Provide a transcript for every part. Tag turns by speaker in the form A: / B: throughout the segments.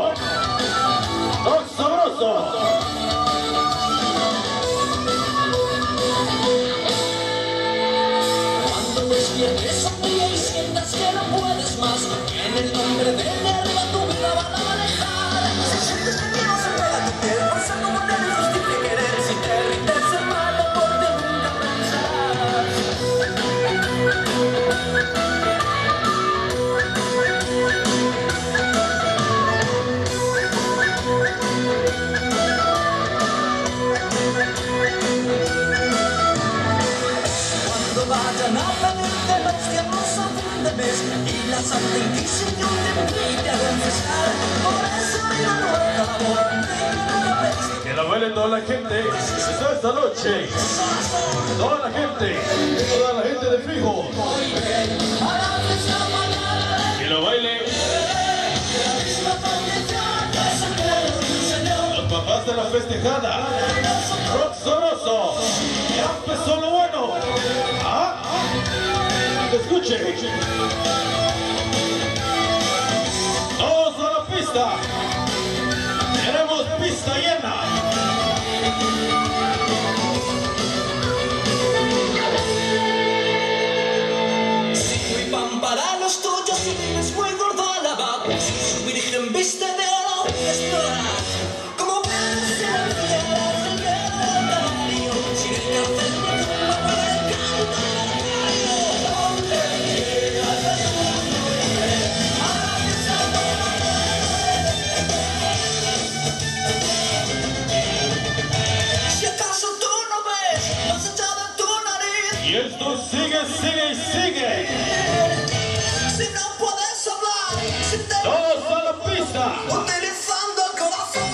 A: bueno.
B: Que la
A: baile toda la gente. Esta esta noche. Toda la gente. Toda la gente de Fijo. Que lo baile. Los papás de la festejada. Rock Soroso. Ya empezó lo bueno. ¿Ah? Escuche. Pista. Tenemos pista llena.
B: Si pan para los tuyos y vienes muy gordo a la vaca Si su virgen viste de oro explorar Como puedes ser el
A: esto sigue, sigue y sigue.
B: Si no puedes hablar, si te
A: Todos a la pista.
B: utilizando el corazón.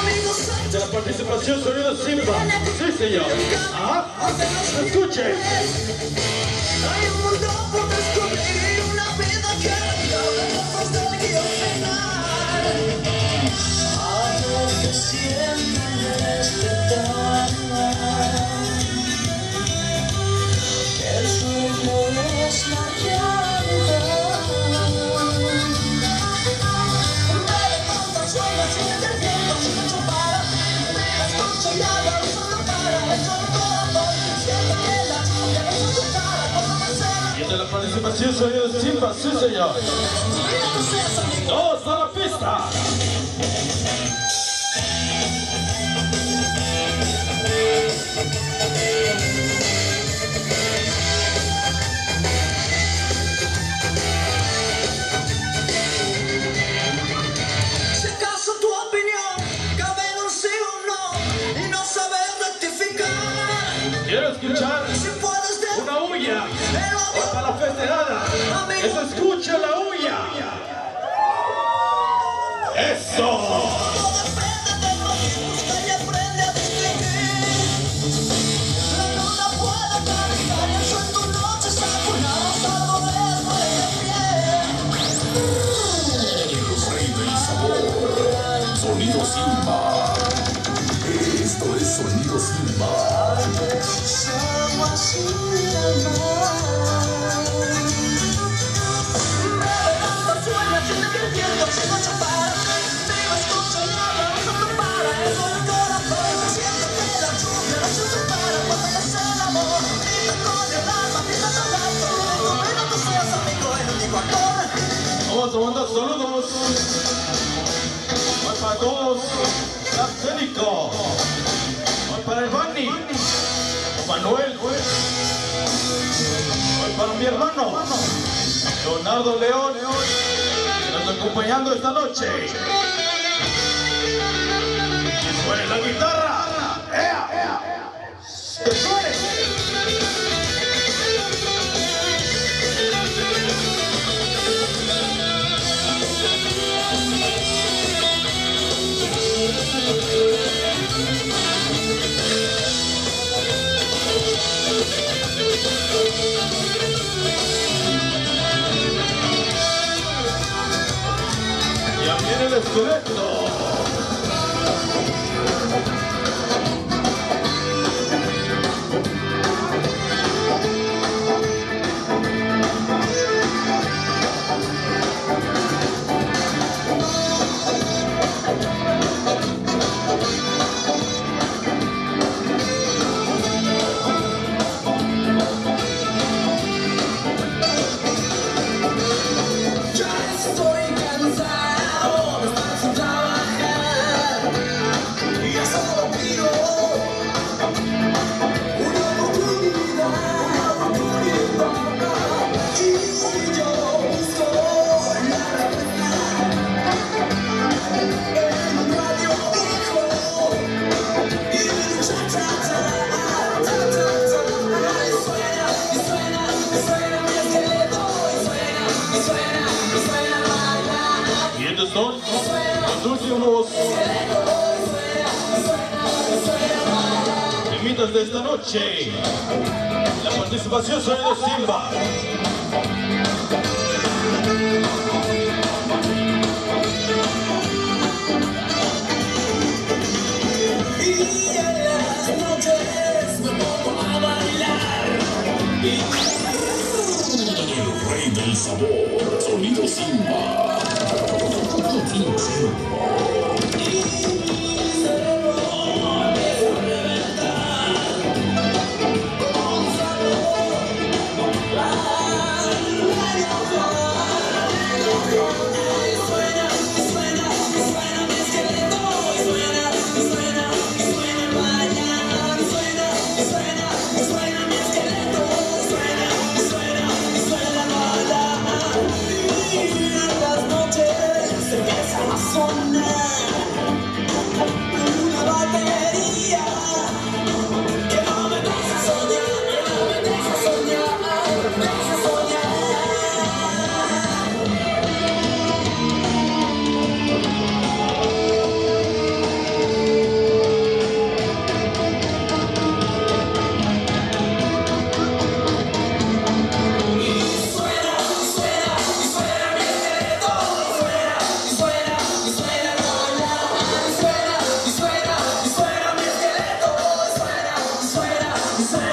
B: Amigos,
A: De la participación Sonido Simba. Sí, señor. ¿Ah? Escuche.
B: hay un mundo por descubrir y una vida que lejos del guion final. Algo que siempre
A: de la participación Sonido Simba. Sí, señor. Todos a la pista.
B: Si
A: Se escuche la huya. Eso.
B: Actor.
A: Vamos a mandar saludos. Voy para todos. Arsénico. Voy para el Bani. Manuel. Voy para mi hermano. Leonardo León. Que nos acompañando esta noche. Que suene la guitarra. ¡Ea! ¡Que suene! グ
C: レッ de esta noche. La participación Sonido Simba.
D: Y en las noches me pongo a bailar.
B: El rey del sabor, Sonido Simba.
C: Say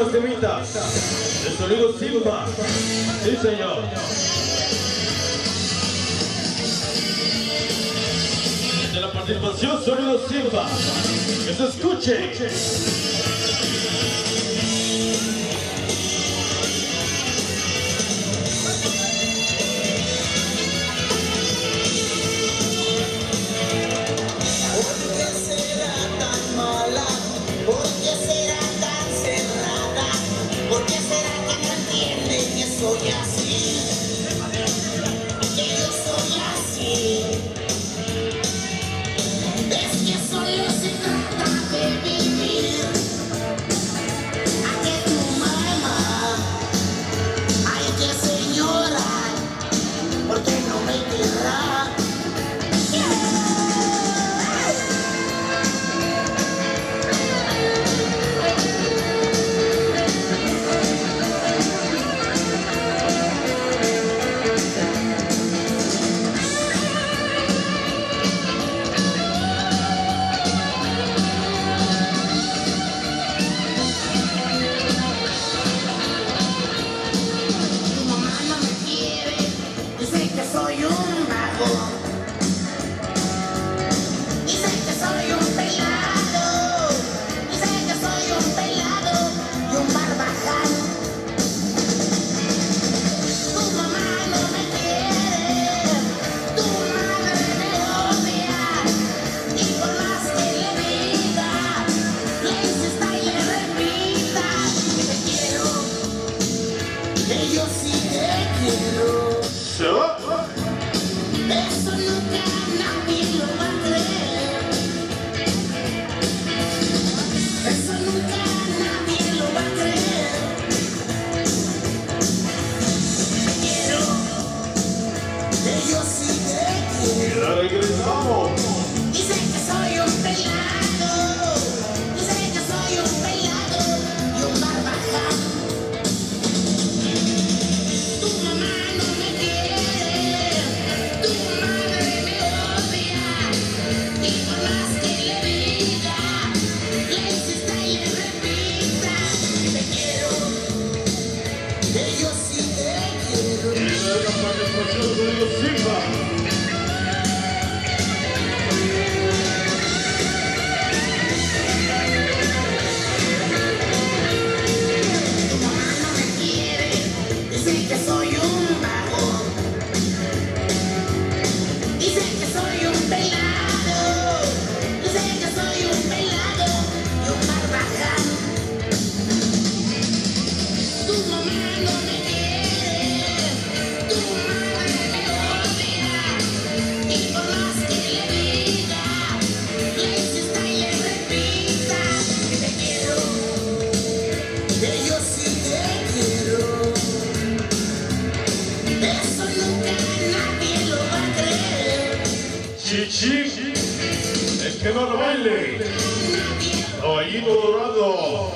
C: últimos temitas. El sonido Sigma. Sí, señor. De la participación, sonido Silva. Que se escuche.
D: you see. Aleluia, sim.
A: Chichi, el que no lo baile. Caballito dorado.